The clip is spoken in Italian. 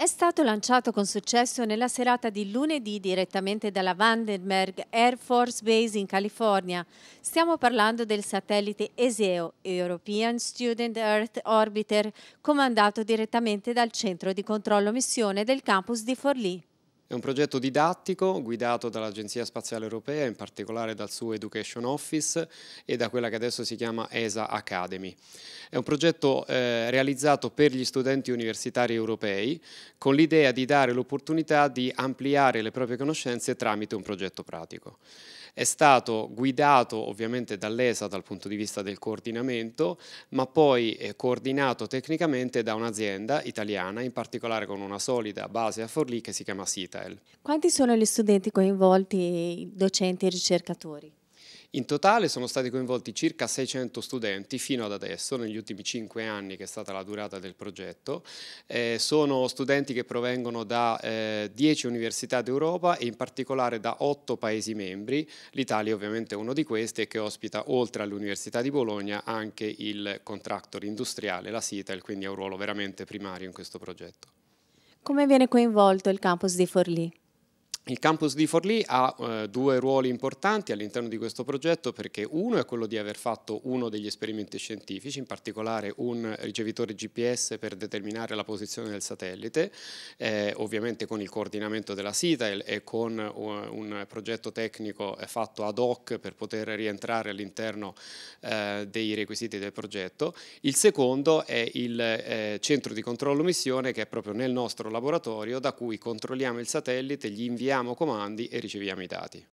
È stato lanciato con successo nella serata di lunedì direttamente dalla Vandenberg Air Force Base in California. Stiamo parlando del satellite ESEO, European Student Earth Orbiter, comandato direttamente dal centro di controllo missione del campus di Forlì. È un progetto didattico guidato dall'Agenzia Spaziale Europea, in particolare dal suo Education Office e da quella che adesso si chiama ESA Academy. È un progetto eh, realizzato per gli studenti universitari europei con l'idea di dare l'opportunità di ampliare le proprie conoscenze tramite un progetto pratico. È stato guidato ovviamente dall'ESA dal punto di vista del coordinamento, ma poi coordinato tecnicamente da un'azienda italiana, in particolare con una solida base a Forlì che si chiama Citel. Quanti sono gli studenti coinvolti, docenti e ricercatori? In totale sono stati coinvolti circa 600 studenti fino ad adesso, negli ultimi 5 anni che è stata la durata del progetto. Eh, sono studenti che provengono da eh, 10 università d'Europa e in particolare da 8 Paesi membri. L'Italia ovviamente è uno di questi e che ospita oltre all'Università di Bologna anche il contractor industriale, la CITEL, quindi ha un ruolo veramente primario in questo progetto. Come viene coinvolto il campus di Forlì? Il campus di Forlì ha eh, due ruoli importanti all'interno di questo progetto perché uno è quello di aver fatto uno degli esperimenti scientifici, in particolare un ricevitore GPS per determinare la posizione del satellite, eh, ovviamente con il coordinamento della CITAL e con uh, un progetto tecnico fatto ad hoc per poter rientrare all'interno eh, dei requisiti del progetto. Il secondo è il eh, centro di controllo missione che è proprio nel nostro laboratorio da cui controlliamo il satellite, gli inviamo comandi e riceviamo i dati.